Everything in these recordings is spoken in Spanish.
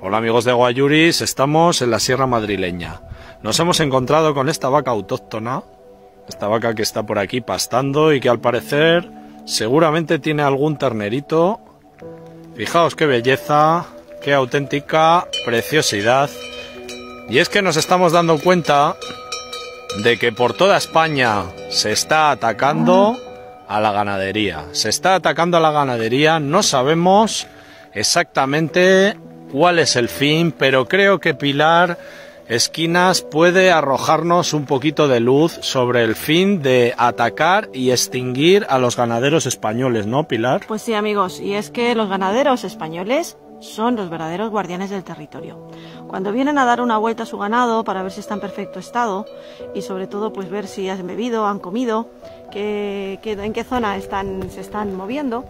Hola amigos de Guayuris, estamos en la Sierra Madrileña. Nos hemos encontrado con esta vaca autóctona, esta vaca que está por aquí pastando y que al parecer seguramente tiene algún ternerito. Fijaos qué belleza, qué auténtica preciosidad. Y es que nos estamos dando cuenta de que por toda España se está atacando a la ganadería. Se está atacando a la ganadería, no sabemos exactamente cuál es el fin, pero creo que Pilar Esquinas puede arrojarnos un poquito de luz sobre el fin de atacar y extinguir a los ganaderos españoles, ¿no, Pilar? Pues sí, amigos, y es que los ganaderos españoles son los verdaderos guardianes del territorio. Cuando vienen a dar una vuelta a su ganado para ver si está en perfecto estado y sobre todo pues ver si han bebido, han comido, que, en qué zona están, se están moviendo,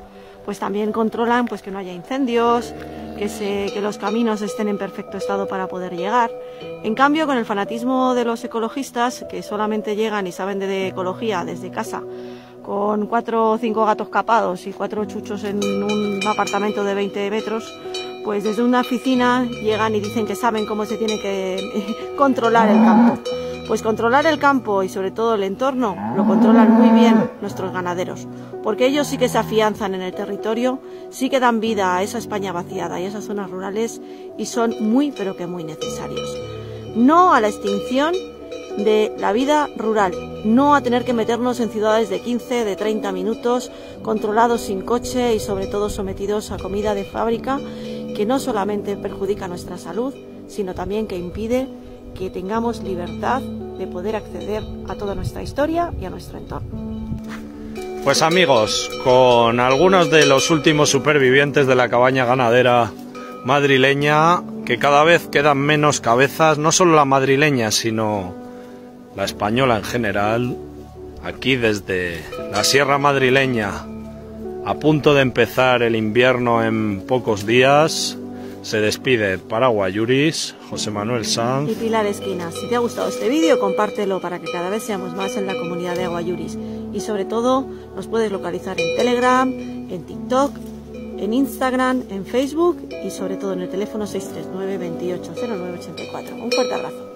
pues también controlan pues que no haya incendios, que, se, que los caminos estén en perfecto estado para poder llegar. En cambio, con el fanatismo de los ecologistas, que solamente llegan y saben de ecología desde casa, con cuatro o cinco gatos capados y cuatro chuchos en un apartamento de 20 metros, pues desde una oficina llegan y dicen que saben cómo se tiene que controlar el campo. Pues controlar el campo y sobre todo el entorno lo controlan muy bien nuestros ganaderos, porque ellos sí que se afianzan en el territorio, sí que dan vida a esa España vaciada y a esas zonas rurales y son muy pero que muy necesarios. No a la extinción de la vida rural, no a tener que meternos en ciudades de 15, de 30 minutos, controlados sin coche y sobre todo sometidos a comida de fábrica que no solamente perjudica nuestra salud, sino también que impide que tengamos libertad de poder acceder a toda nuestra historia y a nuestro entorno. Pues amigos, con algunos de los últimos supervivientes de la cabaña ganadera madrileña, que cada vez quedan menos cabezas, no solo la madrileña, sino la española en general, aquí desde la Sierra Madrileña, a punto de empezar el invierno en pocos días, se despide para Guayuris, José Manuel Sanz y Pilar Esquinas. Si te ha gustado este vídeo, compártelo para que cada vez seamos más en la comunidad de Aguayuris. Y sobre todo, nos puedes localizar en Telegram, en TikTok, en Instagram, en Facebook y sobre todo en el teléfono 639 280984. Un fuerte abrazo.